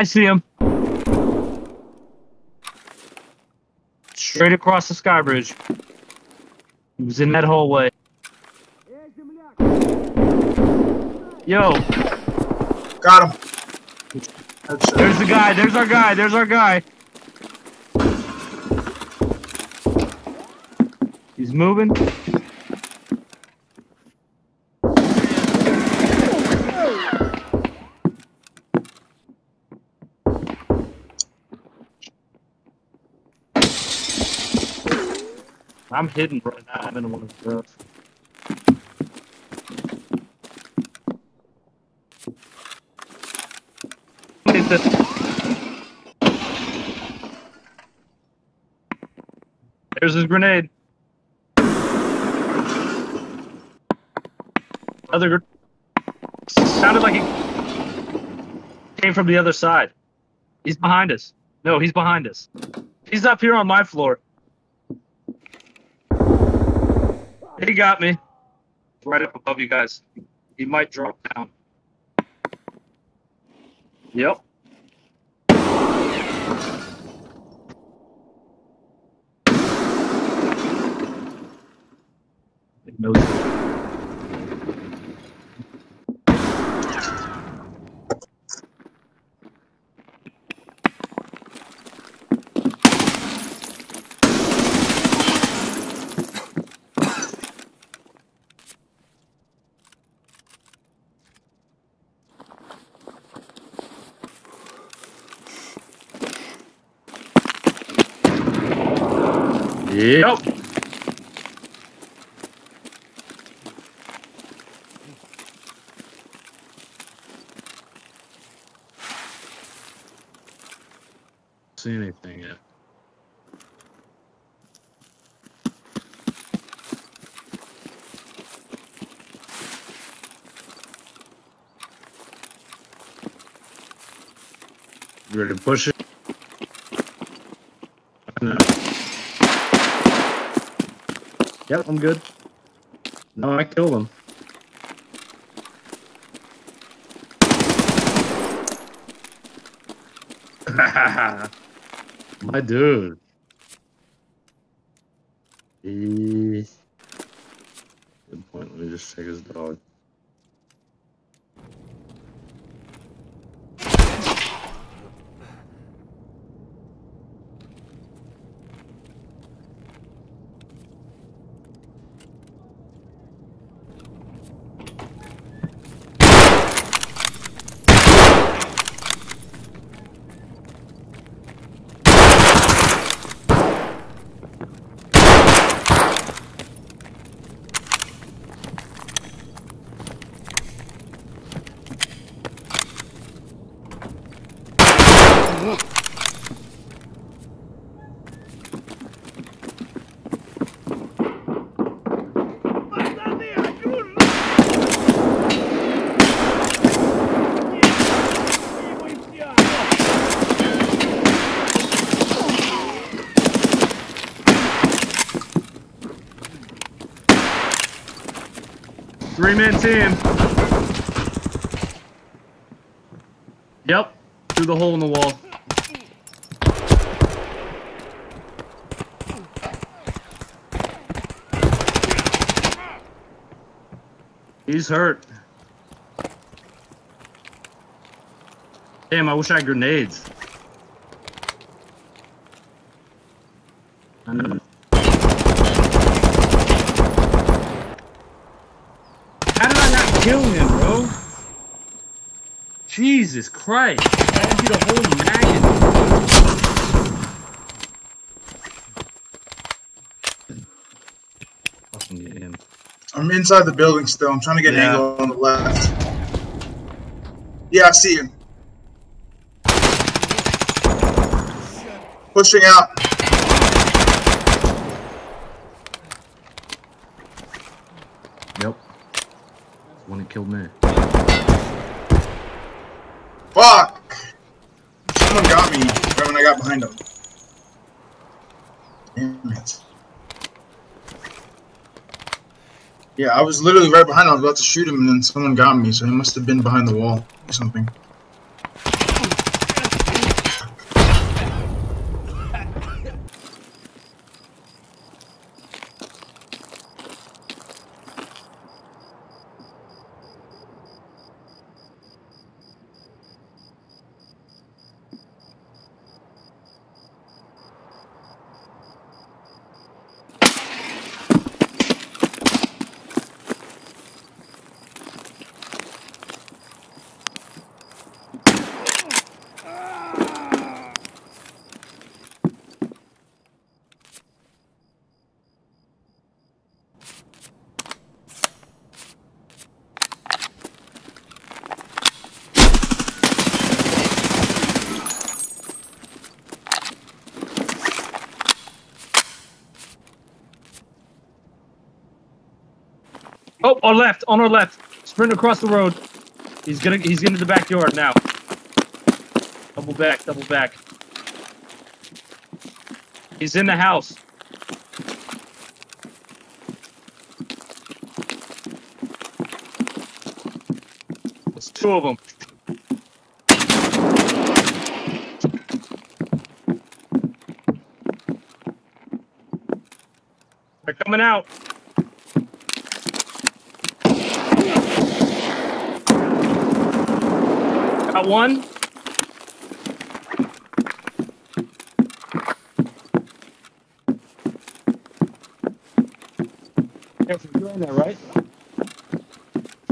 I see him. Straight across the sky bridge. He was in that hallway. Yo, Got him. There's the guy. There's our guy. There's our guy. He's moving. I'm hidden right now. I'm in one of the the- There's his grenade. Other sounded like he came from the other side. He's behind us. No, he's behind us. He's up here on my floor. He got me. Right up above you guys. He might drop down. Yep. Yep. See anything yet? You ready to push it? Yep, I'm good. No, I killed him. My dude. Good point. Let me just check his dog. Three man team. Yep. Through the hole in the wall. He's hurt. Damn, I wish I had grenades. I. How did I not kill him, bro? Jesus Christ. I emptied a whole magazine. Fucking get in. I'm inside the building still. I'm trying to get an angle on the left. Yeah, I see him. Pushing out. Yep. One that killed me. Fuck! Someone got me right when I got behind him. Damn it. Yeah, I was literally right behind him. I was about to shoot him, and then someone got me, so he must have been behind the wall or something. Oh, on left, on our left. Sprint across the road. He's gonna he's into the backyard now. Double back, double back. He's in the house. There's two of them. They're coming out. Got one. Careful, you're in there, right?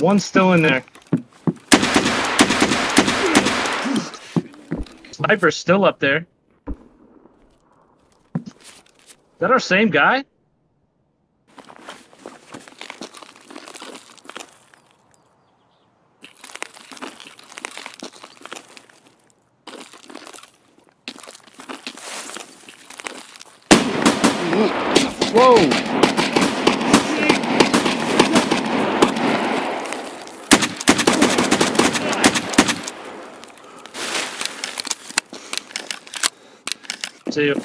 One's still in there. Sniper's still up there. Is that our same guy? See you.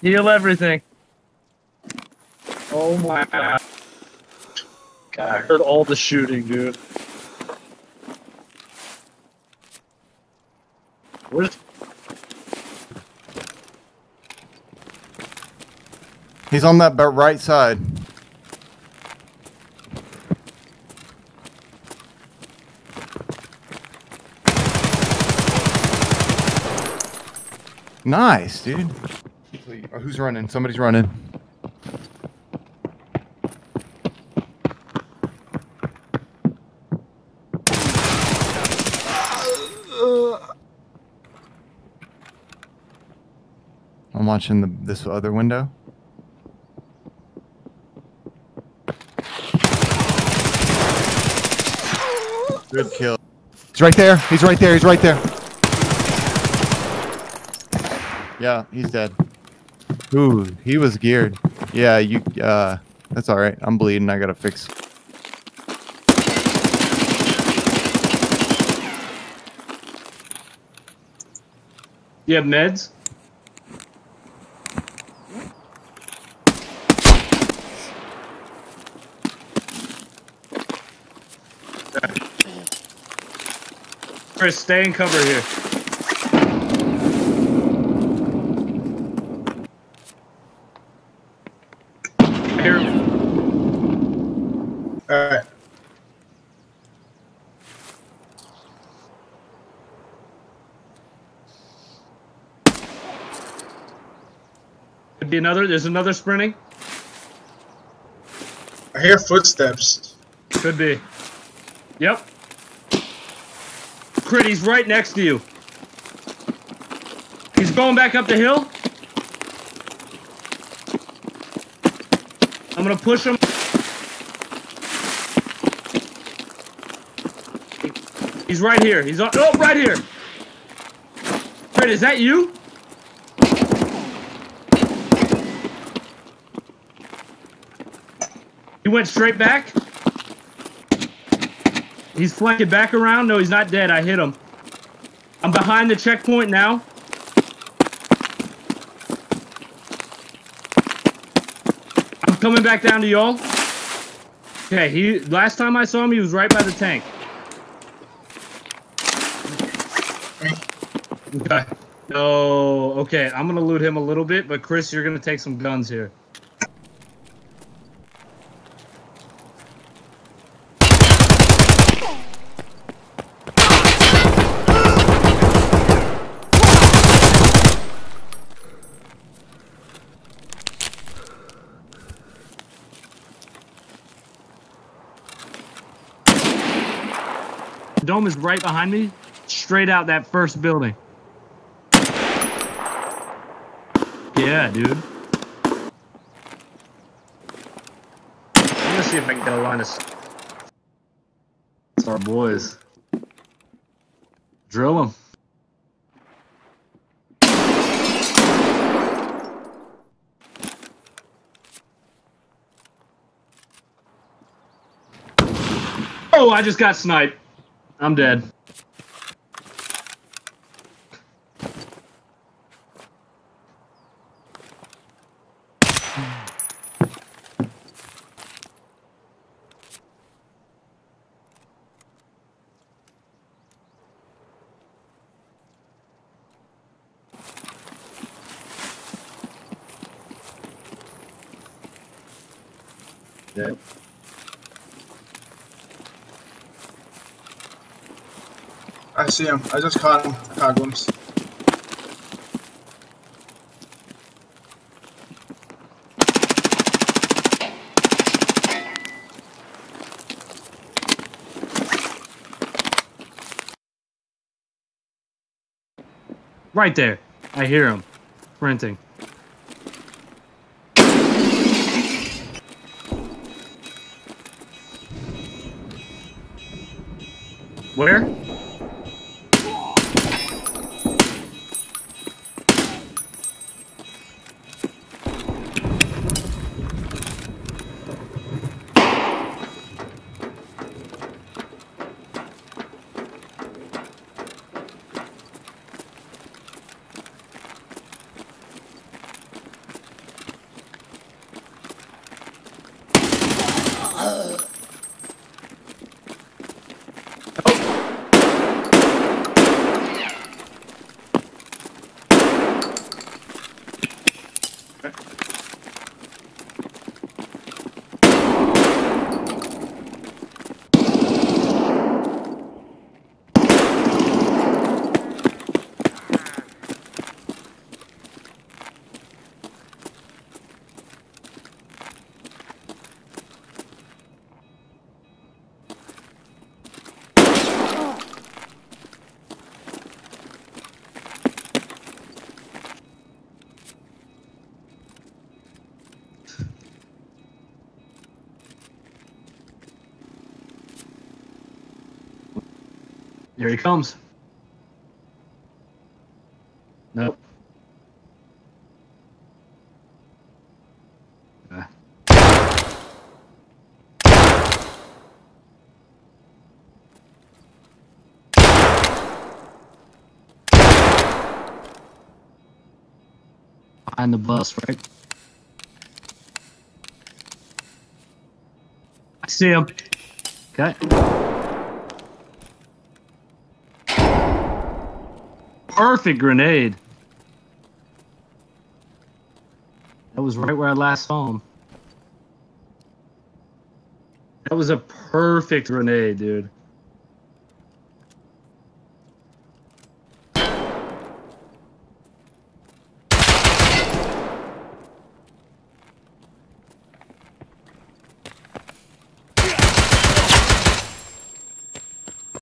Heal everything. Oh my god. God, I heard all the shooting, dude. Where's He's on that right side. Nice, dude. Oh, Who's running? Somebody's running. I'm watching the this other window. Good kill. He's right there. He's right there. He's right there. Yeah, he's dead. Ooh, he was geared. Yeah, you. Uh, that's all right. I'm bleeding. I gotta fix. you have meds? Chris, stay in cover here. Here. Could be another. There's another sprinting. I hear footsteps. Could be. Yep. Crit, he's right next to you. He's going back up the hill. I'm gonna push him. He's right here. He's on. Oh, right here. Crit, is that you? Went straight back. He's flanking back around. No, he's not dead. I hit him. I'm behind the checkpoint now. I'm coming back down to y'all. Okay, he last time I saw him, he was right by the tank. Okay. No, okay, I'm gonna loot him a little bit, but Chris, you're gonna take some guns here. dome is right behind me, straight out that first building. Yeah, dude. I'm gonna see if I can get a line of. It's our boys. Drill them. Oh, I just got sniped. I'm dead. Dead. I see him. I just caught him. I caught a glimpse. Right there. I hear him. Sprinting. Where? Here he comes. Nope. Uh. Behind the bus, right? I see him. Okay. Perfect grenade. That was right where I last saw him. That was a perfect grenade, dude.